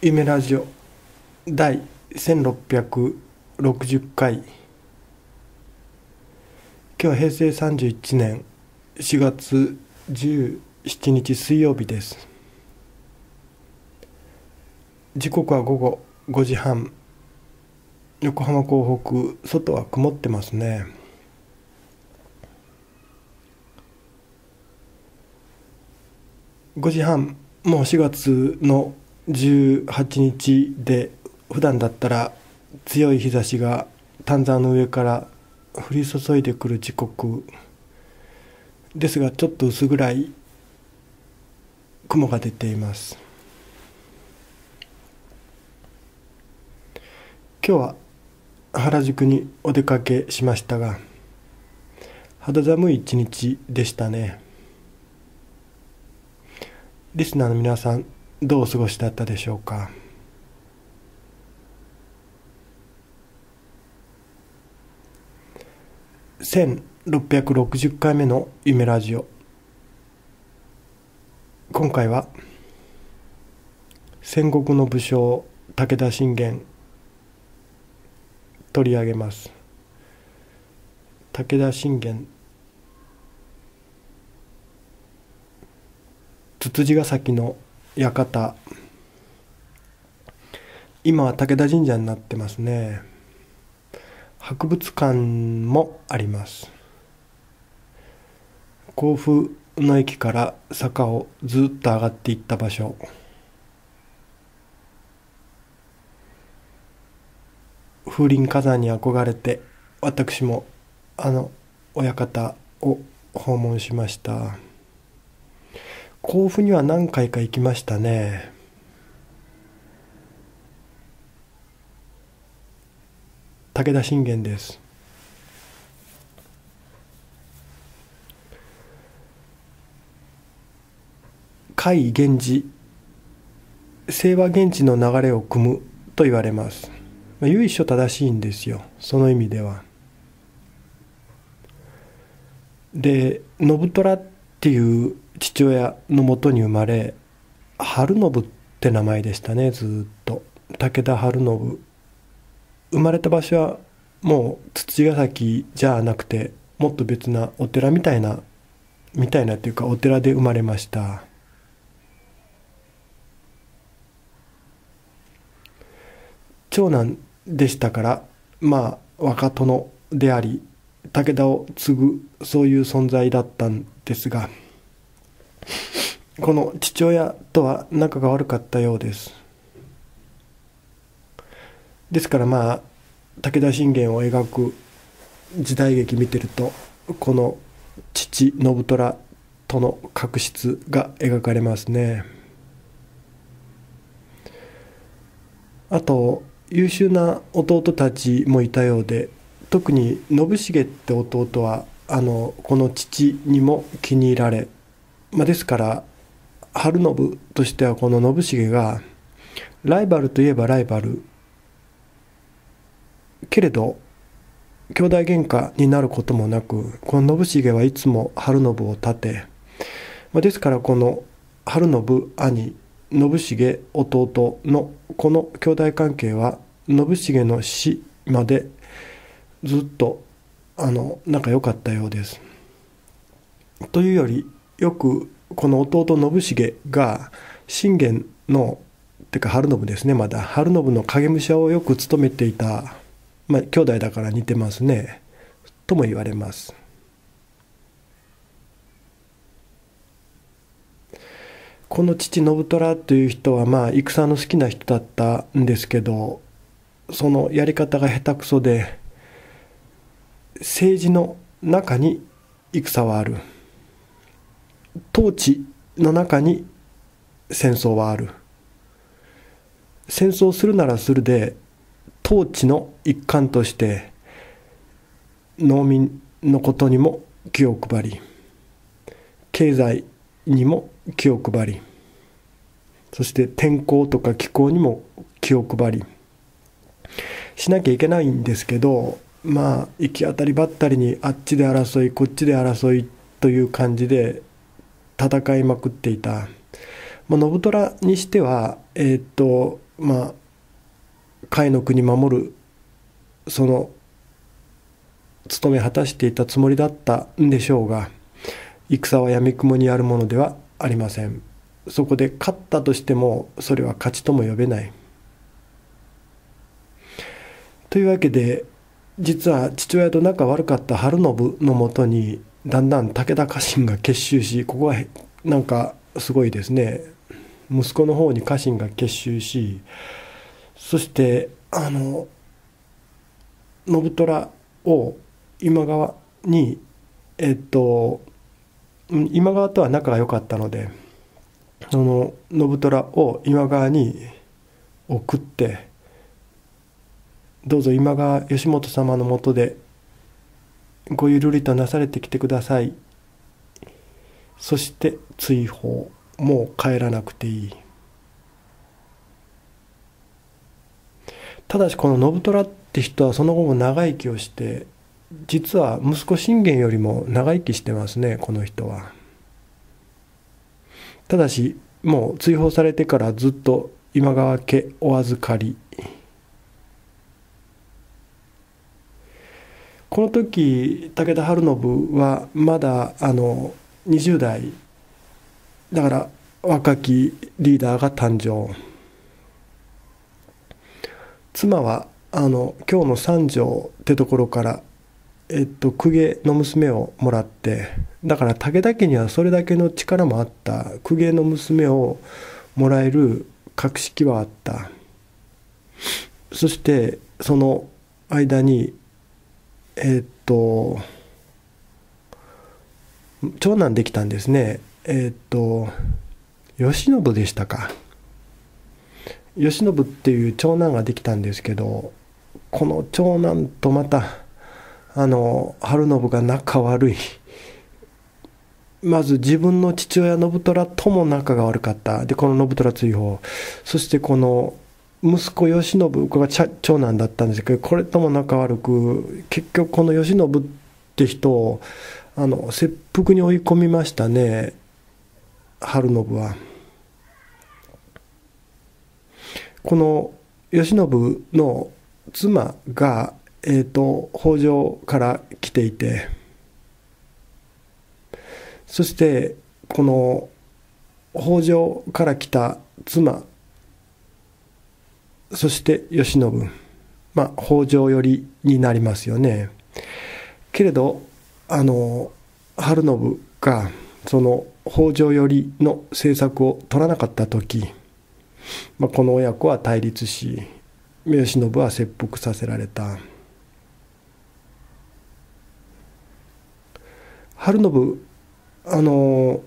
夢ラジオ。第1660回。今日は平成31年4月17日水曜日です。時刻は午後5時半。横浜港北外は曇ってますね。5時半もう4月の18日で普段だったら強い日差しが丹沢の上から降り注いでくる時刻ですがちょっと薄暗い雲が出ています。今日は原宿にお出かけしましたが肌寒い一日でしたね。リスナーの皆さんどう過ごしだったでしょうか？1660回目の「夢ラジオ」今回は戦国の武将武田信玄取り上げます。武田信玄つつじヶ崎の館。今は武田神社になってますね。博物館もあります。甲府の駅から坂をずっと上がっていった場所。風林火山に憧れて私もあの親方を訪問しました。甲府には何回か行きましたね。武田信玄です。甲斐源氏清和源氏の流れを組むと言われます。由緒正しいんですよ。その意味では。で信虎っていう父親のもとに生まれ春信って名前でしたねずっと。武田春信。生まれた場所はもう土ヶ崎じゃなくてもっと別なお寺みたいなみたいなっていうかお寺で生まれました。長男でしたからまあ若殿であり武田を継ぐそういう存在だったんですがこの父親とは仲が悪かったようです。ですからまあ武田信玄を描く時代劇見てるとこの父信虎との確執が描かれますね。あと優秀な弟たちもいたようで特に信繁って弟はあのこの父にも気に入られ、まあ、ですから晴信としてはこの信繁がライバルといえばライバルけれど兄弟喧嘩になることもなくこの信繁はいつも晴信を立て、まあ、ですからこの晴信兄信繁弟のこの兄弟関係は信繁の死までずっとあの仲良かったようです。というよりよくこの弟信繁が信玄のてか春信ですねまだ。春信の影武者をよく務めていたまあ兄弟だから似てますね。とも言われます。この父信虎という人はまあ戦の好きな人だったんですけどそのやり方が下手くそで政治の中に戦はある。統治の中に戦争はある。戦争するならするで統治の一環として農民のことにも気を配り経済にも気を配りそして天候とか気候にも気を配り。しなきゃいけないんですけどまあ行き当たりばったりにあっちで争いこっちで争いという感じで戦いまくっていた、まあ、信虎にしては、えー、っとまあ甲斐の国守るその務め果たしていたつもりだったんでしょうが戦は闇雲にあるものではありません。そこで勝ったとしてもそれは勝ちとも呼べない。というわけで実は父親と仲悪かった晴信のもとにだんだん武田家臣が結集しここはなんかすごいですね。息子の方に家臣が結集しそしてあの信虎を今川にえっと今川とは仲が良かったのでその信虎を今川に送ってどうぞ今川義元様のもとでごゆるりとなされてきてください。そして追放。もう帰らなくていい。ただしこの信虎って人はその後も長生きをして実は息子信玄よりも長生きしてますねこの人は。ただしもう追放されてからずっと今川家お預かり。この時武田晴信はまだあの20代。だから若きリーダーが誕生。妻はあの今日の三条ってところからえっと公家の娘をもらって。だから武田家にはそれだけの力もあった。公家の娘をもらえる格式はあった。そしてその間にえっと長男できたんですね。えっと慶喜でしたか。慶喜っていう長男ができたんですけどこの長男とまたあの晴信が仲悪い。まず自分の父親信虎とも仲が悪かった。でこの信虎追放。そしてこの息子慶喜これが長男だったんですけどこれとも仲悪く結局この慶喜って人をあの切腹に追い込みましたね晴信は。この慶喜の妻がえーと、北条から来ていてそしてこの北条から来た妻そして慶喜まあ北条寄りになりますよねけれどあの晴信がその北条寄りの政策を取らなかった時、まあ、この親子は対立し慶喜は切腹させられた。春信あの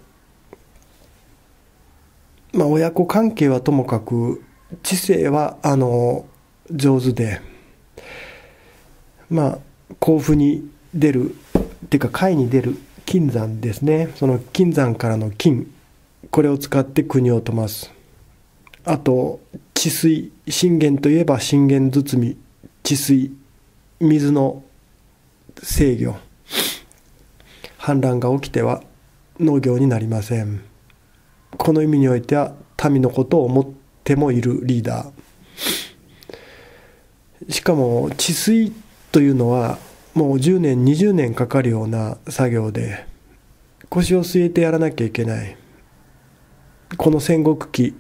まあ親子関係はともかく知性はあの上手でまあ甲府に出るっていうか甲斐に出る金山ですね。その金山からの金これを使って国を富ます。あと治水信玄といえば信玄包み治水水の制御。氾濫が起きては農業になりません。この意味においては民のことを思ってもいるリーダー。しかも治水というのはもう10年20年かかるような作業で腰を据えてやらなきゃいけない。この戦国期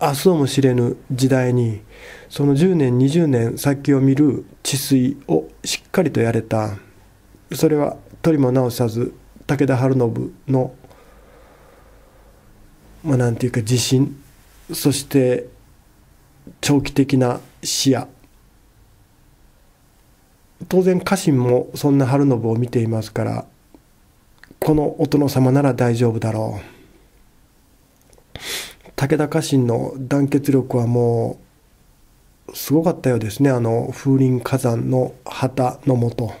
明日をも知れぬ時代にその10年20年先を見る治水をしっかりとやれた。それは取りも直さず武田晴信のまあなんていうか自信そして長期的な視野。当然家臣もそんな晴信を見ていますからこのお殿様なら大丈夫だろう。武田家臣の団結力はもうすごかったようですね。あの風林火山の旗のもと。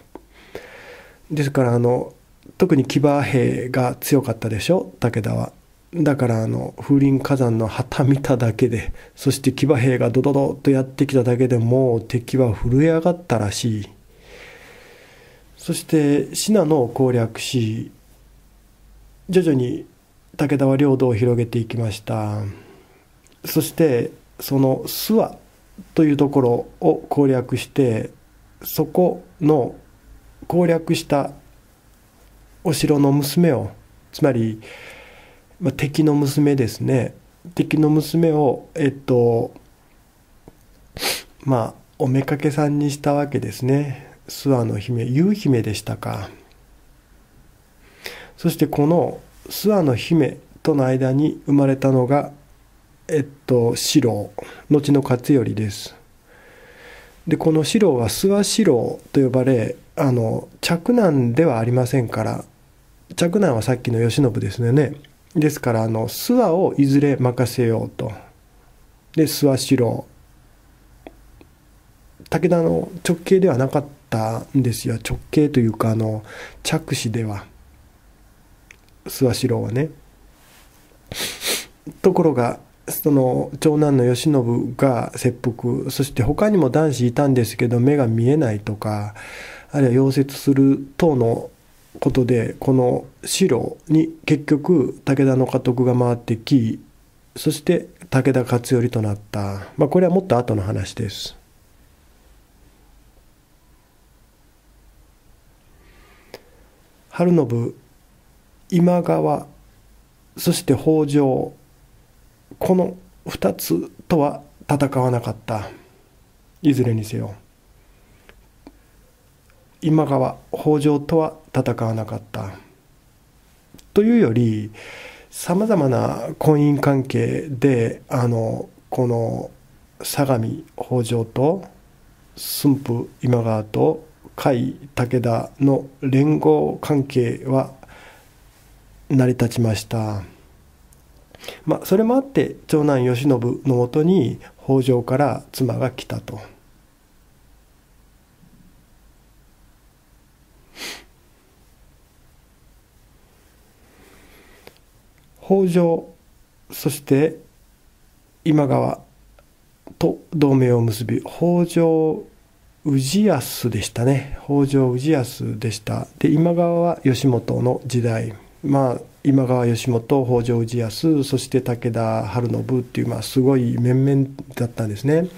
ですからあの特に騎馬兵が強かったでしょ武田は。だからあの風林火山の旗見ただけでそして騎馬兵がドドドッとやってきただけでもう敵は震え上がったらしい。そして信濃を攻略し徐々に武田は領土を広げていきました。そしてその諏訪というところを攻略してそこの攻略したお城の娘をつまり、まあ、敵の娘ですね。敵の娘をえっとまあおめかけさんにしたわけですね。諏訪の姫夕姫でしたか。そしてこの諏訪の姫との間に生まれたのがえっと四郎。後の勝頼です。でこの四郎は諏訪四郎と呼ばれあの嫡男ではありませんから嫡男はさっきの慶喜ですね。ですからあの諏訪をいずれ任せようと。で諏訪四郎。武田の直系ではなかったんですよ。直系というかあの着手では。諏訪四郎はね。ところがその長男の慶喜が切腹。そして他にも男子いたんですけど目が見えないとかあるいは溶接する等のことでこの城に結局武田の家督が回ってきそして武田勝頼となった、まあ、これはもっと後の話です。春信今川そして北条この2つとは戦わなかった。いずれにせよ。今川北条とは戦わなかったというよりさまざまな婚姻関係であのこの相模北条と駿府今川と甲斐武田の連合関係は成り立ちました。まあ、それもあって長男慶喜のもとに北条から妻が来たと。北条そして今川と同盟を結び北条氏康でしたね。北条氏康でした。で今川は義元の時代。まあ今川義元北条氏康そして武田晴信っていう、まあ、すごい面々だったんですね。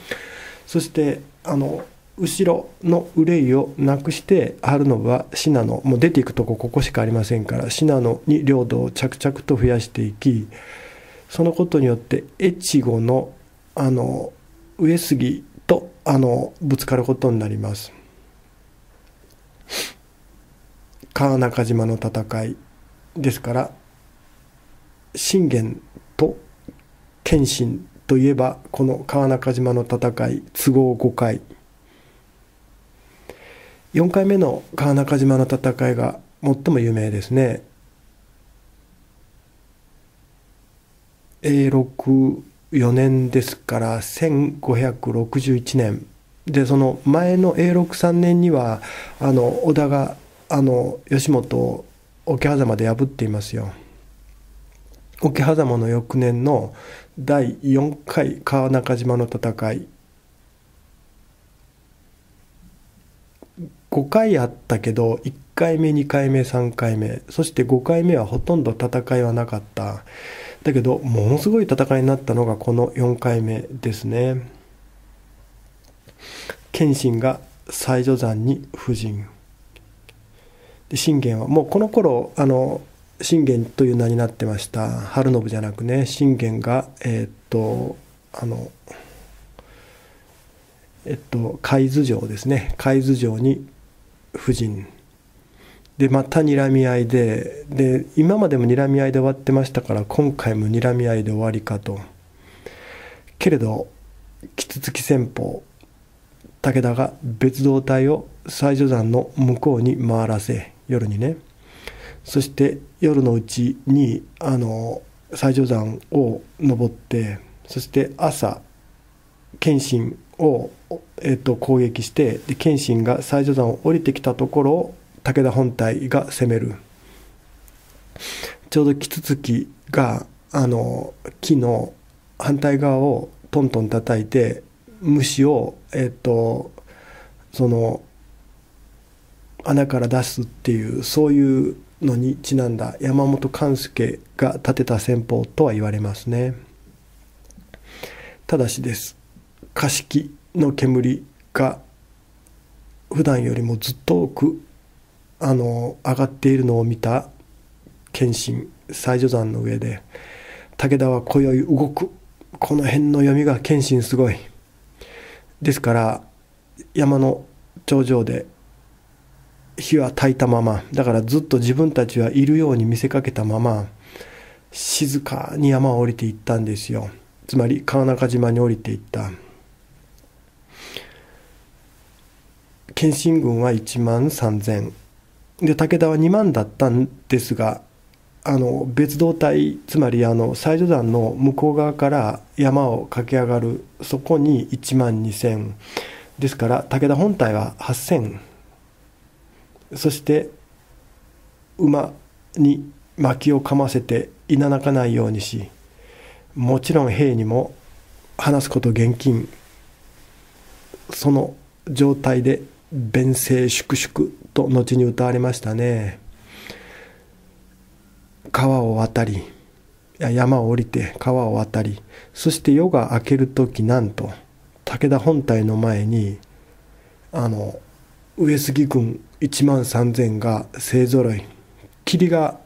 そしてあの後ろの憂いをなくして晴信は信濃もう出ていくとこここしかありませんから信濃に領土を着々と増やしていきそのことによって越後のあの上杉とあのぶつかることになります。川中島の戦いですから信玄と謙信といえばこの川中島の戦い都合5回。4回目の川中島の戦いが最も有名ですね。永禄4年ですから1561年。でその前の永禄3年にはあの織田があの義元を桶狭間で破っていますよ。桶狭間の翌年の第4回川中島の戦い。5回あったけど1回目2回目3回目そして5回目はほとんど戦いはなかった。だけどものすごい戦いになったのがこの4回目ですね。謙信が西女山に布陣。で信玄はもうこの頃あの信玄という名になってました晴信じゃなくね信玄がえー、っとあのえっと海津城ですね。海津城に夫人。でまた睨み合いでで今までも睨み合いで終わってましたから今回も睨み合いで終わりかと。けれどキツツキ戦法武田が別動隊を西女山の向こうに回らせ夜にね。そして夜のうちにあの西条山を登ってそして朝謙信を、えー、と攻撃してで謙信が西条山を降りてきたところを武田本隊が攻める。ちょうどキツツキがあの木の反対側をトントン叩いて虫をえっ、ー、とその穴から出すっていうそういうのにちなんだ山本勘助が立てた戦法とは言われますね。ただしです。加敷の煙が普段よりもずっと多くあの上がっているのを見た謙信西女山の上で武田は今宵動くこの辺の読みが謙信すごい。ですから山の頂上で火は焚いたまま。だからずっと自分たちはいるように見せかけたまま静かに山を降りていったんですよ。つまり川中島に降りていった。謙信軍は1万3千。で武田は2万だったんですがあの別動隊つまりあの西女山の向こう側から山を駆け上がるそこに1万2000ですから武田本体は8000そして馬に薪をかませていななかないようにしもちろん兵にも話すこと厳禁。その状態で弁声粛々と後に歌われましたね。川を渡り山を降りて川を渡りそして夜が明ける時なんと武田本体の前にあの上杉軍1万3,000が勢ぞろい霧が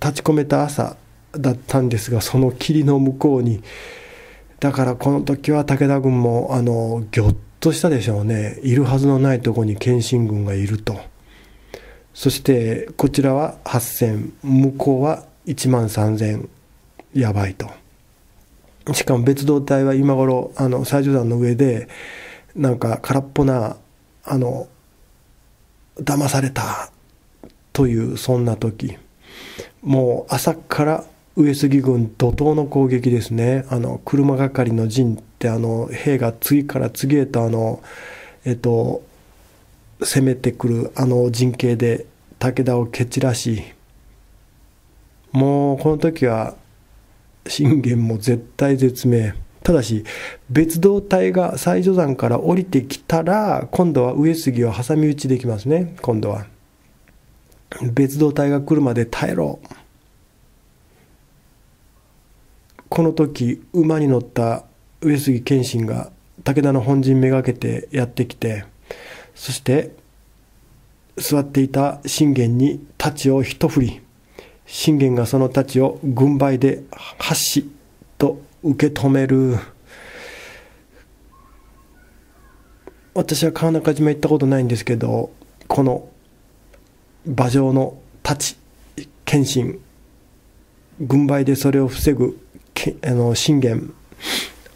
立ち込めた朝だったんですがその霧の向こうにだからこの時は武田軍もあのぎょっとしたでしょうね。いるはずのないとこに謙信軍がいると。そしてこちらは8,000向こうは1万3,000やばいと。しかも別動隊は今頃あの最上段の上でなんか空っぽなあの騙されたというそんな時。もう朝から上杉軍怒涛の攻撃ですね。あの車がかりの陣ってあの兵が次から次へとあのえっと攻めてくるあの陣形で武田を蹴散らしもうこの時は信玄も絶対絶命。ただし別動隊が西女山から降りてきたら今度は上杉を挟み撃ちできますね。今度は。別動隊が来るまで耐えろ。この時馬に乗った上杉謙信が武田の本陣めがけてやってきてそして座っていた信玄に太刀を一振り。信玄がその太刀を軍配で発しと受け止める。私は川中島行ったことないんですけどこの馬上の太刀謙信軍配でそれを防ぐあの信玄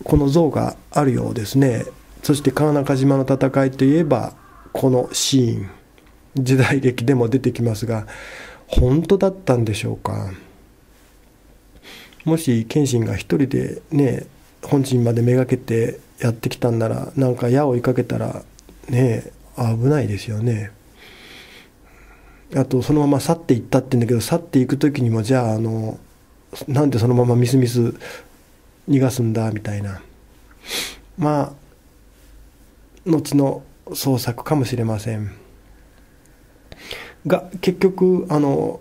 この像があるようですね。そして川中島の戦いといえばこのシーン時代劇でも出てきますが本当だったんでしょうか。もし謙信が一人でね本陣までめがけてやってきたんならなんか矢を追いかけたらね危ないですよね。あとそのまま去っていったって言うんだけど去っていく時にもじゃああのなんでそのままみすみす逃がすんだみたいな。まあ後の創作かもしれません。が結局あの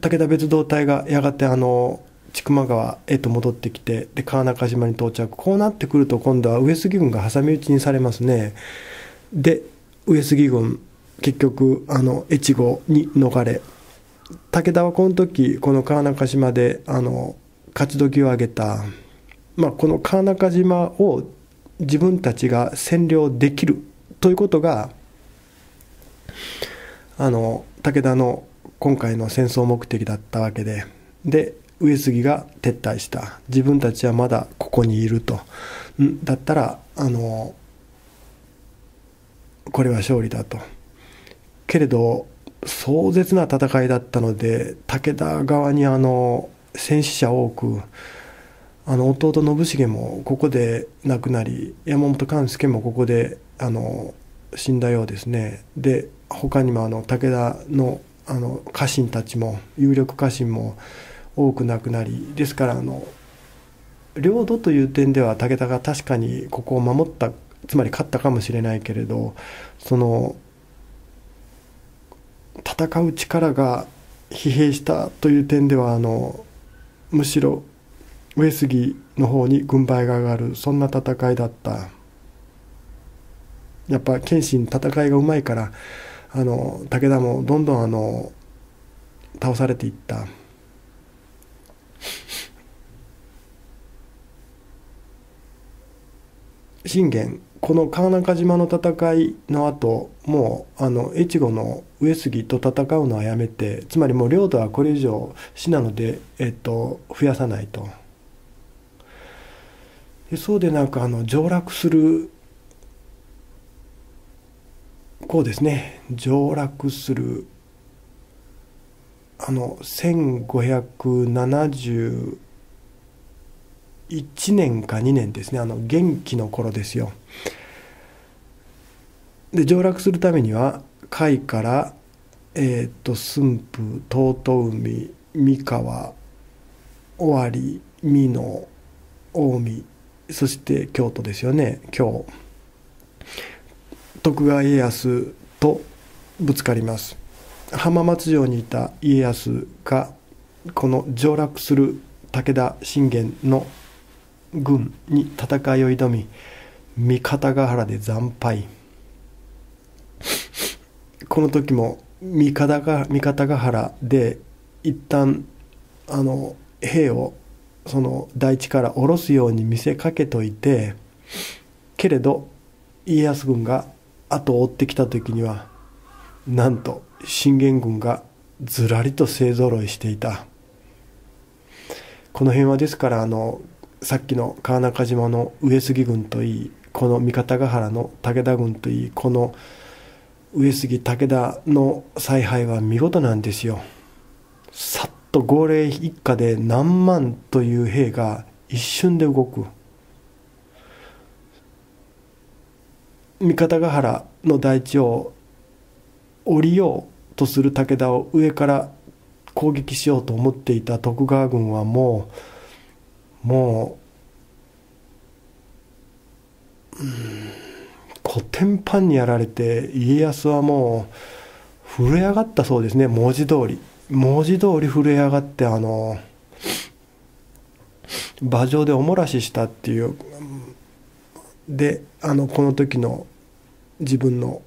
武田別動隊がやがてあの千曲川へと戻ってきてで川中島に到着。こうなってくると今度は上杉軍が挟み撃ちにされますね。で上杉軍結局あの越後に逃れ。武田はこの時この川中島であの勝ち時を上げた、まあ、この川中島を自分たちが占領できるということがあの武田の今回の戦争目的だったわけでで上杉が撤退した。自分たちはまだここにいると。だったらあのこれは勝利だと。けれど壮絶な戦いだったので武田側にあの戦死者多くあの弟信繁もここで亡くなり山本勘助もここであの死んだようですね。で他にもあの武田のあの家臣たちも有力家臣も多く亡くなりですからあの領土という点では武田が確かにここを守ったつまり勝ったかもしれないけれどその戦う力が疲弊したという点ではあのむしろ上杉の方に軍配が上がるそんな戦いだった。やっぱ謙信戦いがうまいからあの武田もどんどんあの倒されていった。信玄この川中島の戦いの後もうあの越後の上杉と戦うのはやめてつまりもう領土はこれ以上死なので、えっと、増やさないと。でそうでなんかあの上洛するこうですね。上洛するあの1570 1年か2年ですね。あの元気の頃ですよ。で上洛するためには甲斐からえっ、と駿府遠海三河尾張美濃近江そして京都ですよね。京。徳川家康とぶつかります。浜松城にいた家康がこの上洛する武田信玄の軍に戦いを挑み三方ヶ原で惨敗。この時も三方が三方ヶ原で一旦あの兵をその大地から下ろすように見せかけといてけれど家康軍が後を追ってきた時にはなんと信玄軍がずらりと勢ぞろいしていた。この辺はですからあのさっきの川中島の上杉軍といいこの三方ヶ原の武田軍といいこの上杉武田の采配は見事なんですよ。さっと号令一家で何万という兵が一瞬で動く。三方ヶ原の大地を降りようとする武田を上から攻撃しようと思っていた徳川軍はもうもううんコテンパンにやられて家康はもう震え上がったそうですね。文字通り。文字通り震え上がってあの馬上でおもらししたっていう。であのこの時の自分の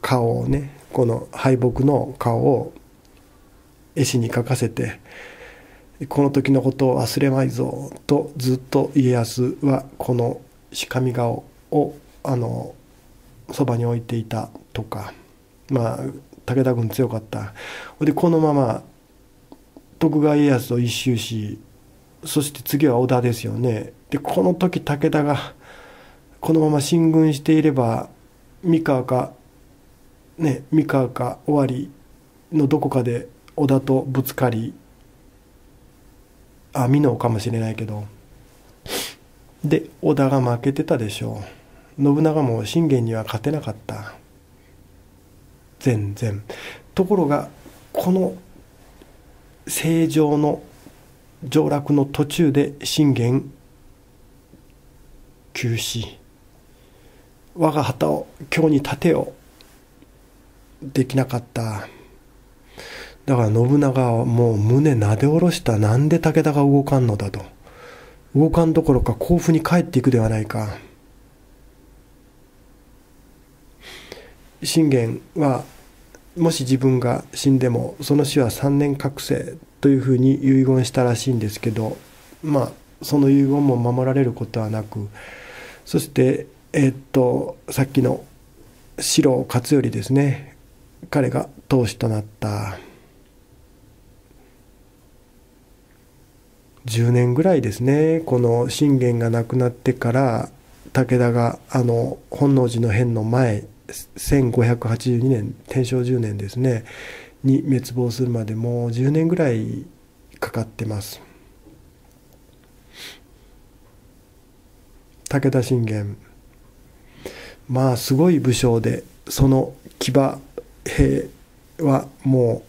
顔をねこの敗北の顔を絵師に描かせてこの時のことを忘れまいぞとずっと家康はこの鹿見顔をあのそばに置いていたとかまあ武田軍強かった。ほでこのまま徳川家康を一周しそして次は織田ですよね。でこの時武田がこのまま進軍していれば三河かね三河か尾張のどこかで織田とぶつかりあ美濃かもしれないけど。で織田が負けてたでしょう。信長も信玄には勝てなかった。全然。ところがこの正常の上洛の途中で信玄急死。我が旗を今日に立てよできなかった。だから信長はもう胸なで下ろした。なんで武田が動かんのだと。動かんどころか甲府に帰っていくではないか。信玄はもし自分が死んでもその死は3年覚醒というふうに遺言したらしいんですけどまあその遺言も守られることはなくそしてえー、っとさっきの四郎勝頼ですね。彼が当主となった。10年ぐらいですね。この信玄が亡くなってから武田があの本能寺の変の前1582年天正10年ですねに滅亡するまでもう10年ぐらいかかってます。武田信玄。まあすごい武将でその騎馬兵はも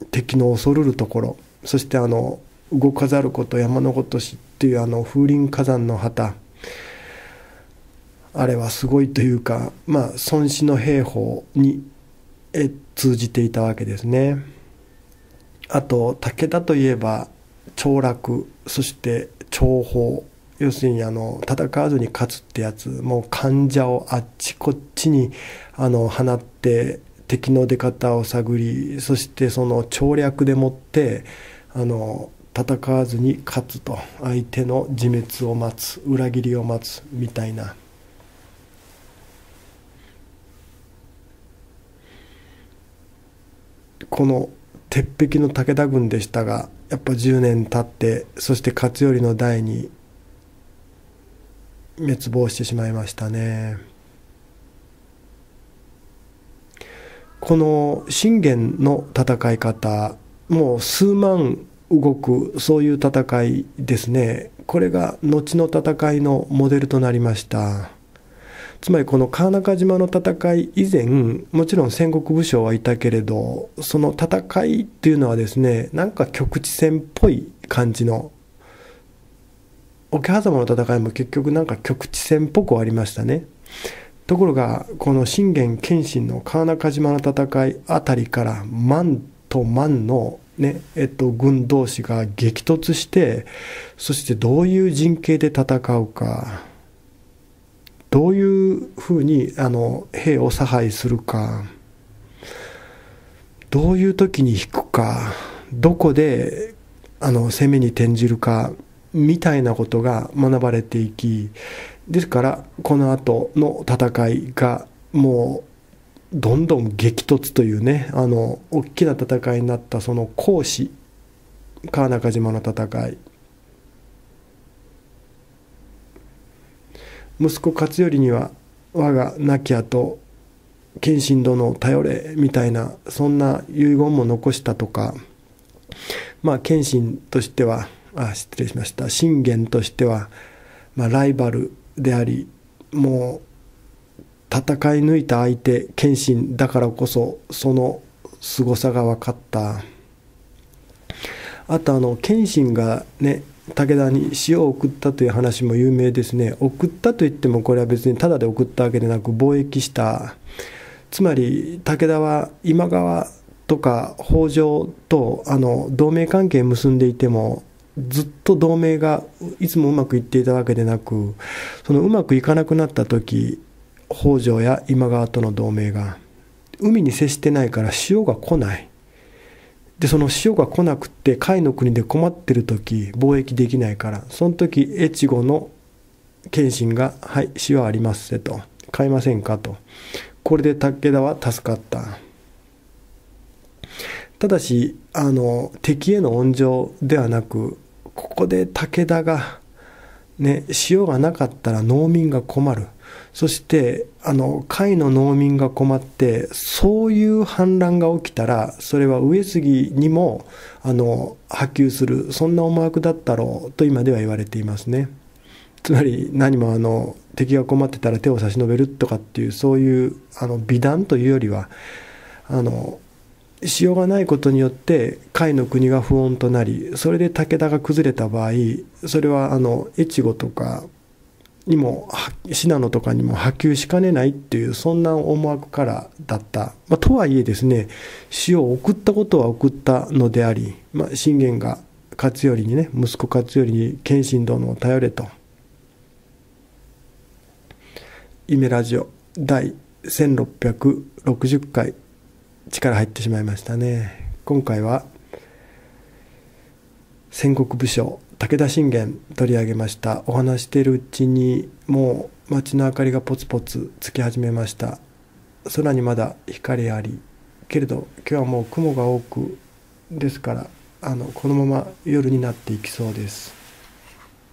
う敵の恐るるところ。そしてあの動かざること山のことしっていうあの風林火山の旗。あれはすごいというかまあ孫子の兵法に通じていたわけですね。あと武田といえば凋落そして重宝要するにあの戦わずに勝つってやつ。もう患者をあっちこっちにあの放って敵の出方を探りそしてその調略でもってあの戦わずに勝つと。相手の自滅を待つ。裏切りを待つみたいな。この鉄壁の武田軍でしたがやっぱ10年経ってそして勝頼の代に滅亡してしまいましたね。この信玄の戦い方もう数万動くそういう戦いですね。これが後の戦いのモデルとなりました。つまりこの川中島の戦い以前もちろん戦国武将はいたけれどその戦いっていうのはですねなんか局地戦っぽい感じの桶狭間の戦いも結局なんか局地戦っぽくありましたね。ところがこの信玄謙信の川中島の戦いあたりから万と万のねえっと、軍同士が激突してそしてどういう陣形で戦うか。どういうふうにあの兵を差配するか。どういう時に引くか。どこであの攻めに転じるか。みたいなことが学ばれていきですからこの後の戦いがもうどんどん激突というねあの大きな戦いになったその講師川中島の戦い。息子勝頼には我が亡き後謙信殿を頼れみたいなそんな遺言も残したとかまあ謙信としてはあ失礼しました。信玄としては、まあ、ライバルでありもう戦い抜いた相手謙信だからこそその凄さが分かった。あとあの謙信がね武田に塩を送ったという話も有名ですね。送ったといってもこれは別にただで送ったわけでなく貿易した。つまり武田は今川とか北条とあの同盟関係結んでいてもずっと同盟がいつもうまくいっていたわけでなくそのうまくいかなくなった時北条や今川との同盟が海に接してないから潮が来ない。でその潮が来なくって甲斐の国で困ってる時貿易できないからその時越後の謙信が「はい潮ありますせ」と「買いませんか?」と。これで武田は助かった。ただしあの敵への温情ではなくここで武田がね潮がなかったら農民が困る。そしてあの甲斐の農民が困ってそういう反乱が起きたらそれは上杉にもあの波及する。そんな思惑だったろうと今では言われていますね。つまり何もあの敵が困ってたら手を差し伸べるとかっていうそういうあの美談というよりはあのしようがないことによって甲斐の国が不穏となりそれで武田が崩れた場合それはあの越後とかにも信濃とかにも波及しかねないっていうそんな思惑からだった、まあ、とはいえですね死を送ったことは送ったのであり、まあ、信玄が勝頼にね息子勝頼に謙信殿を頼れと「イメラジオ」第1660回。力入ってしまいましたね。今回は戦国武将武田信玄取り上げました。お話しているうちにもう街の明かりがポツポツつき始めました。空にまだ光ありけれど今日はもう雲が多くですからあのこのまま夜になっていきそうです。